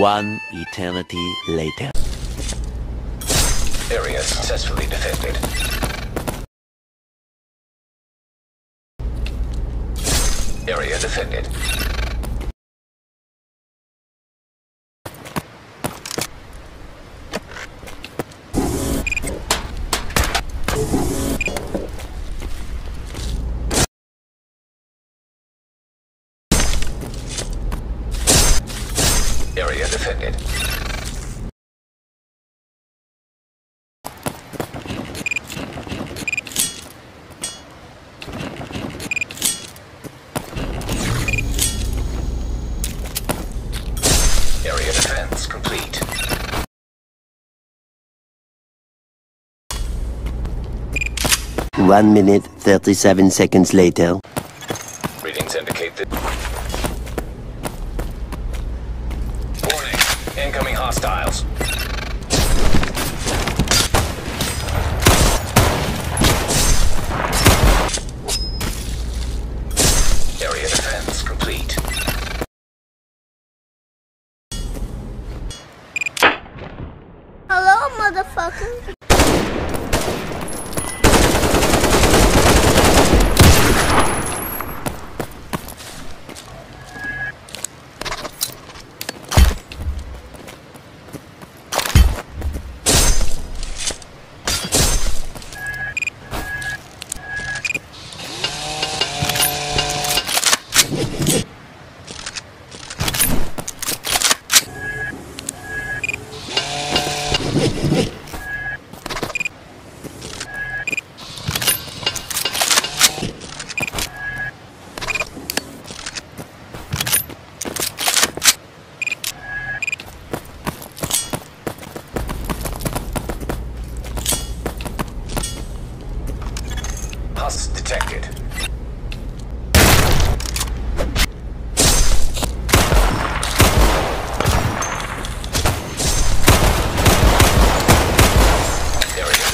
One eternity later. Area successfully defended. Area defended. Area defended. Area defense complete. One minute, 37 seconds later. foca.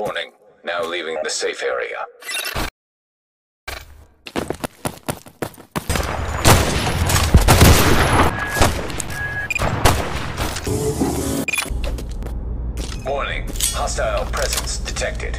Warning. Now leaving the safe area. Warning. Hostile presence detected.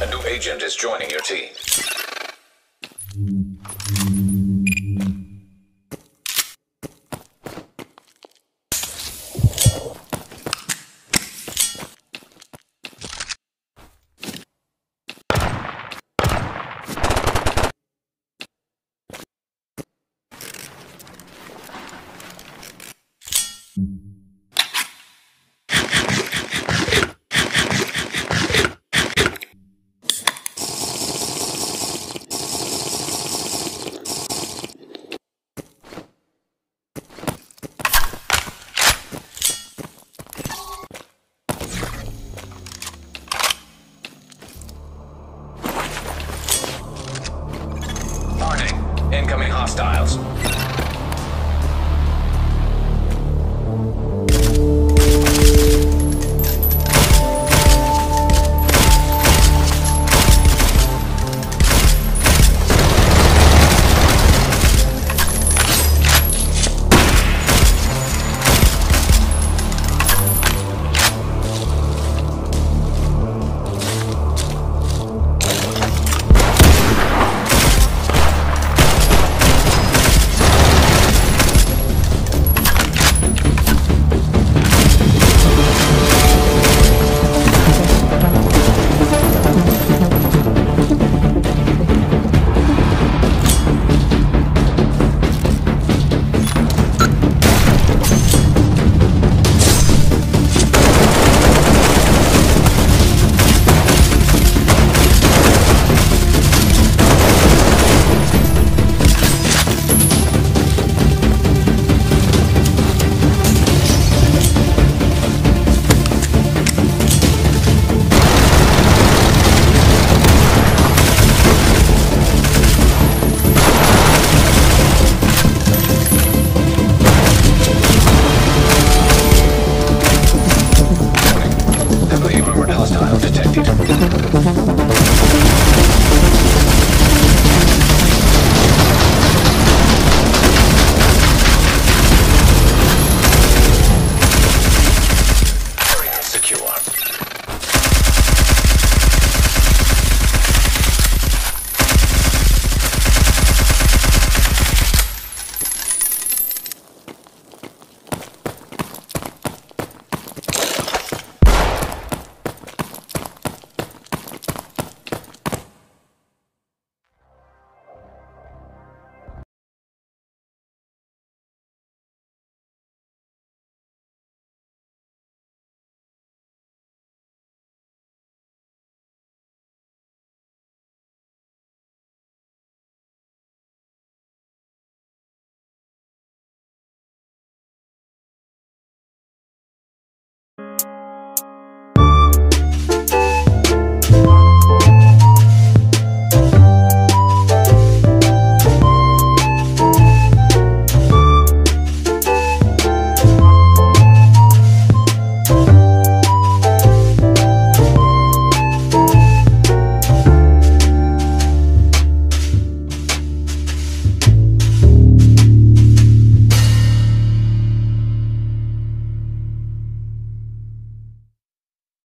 A new agent is joining your team. Incoming hostiles.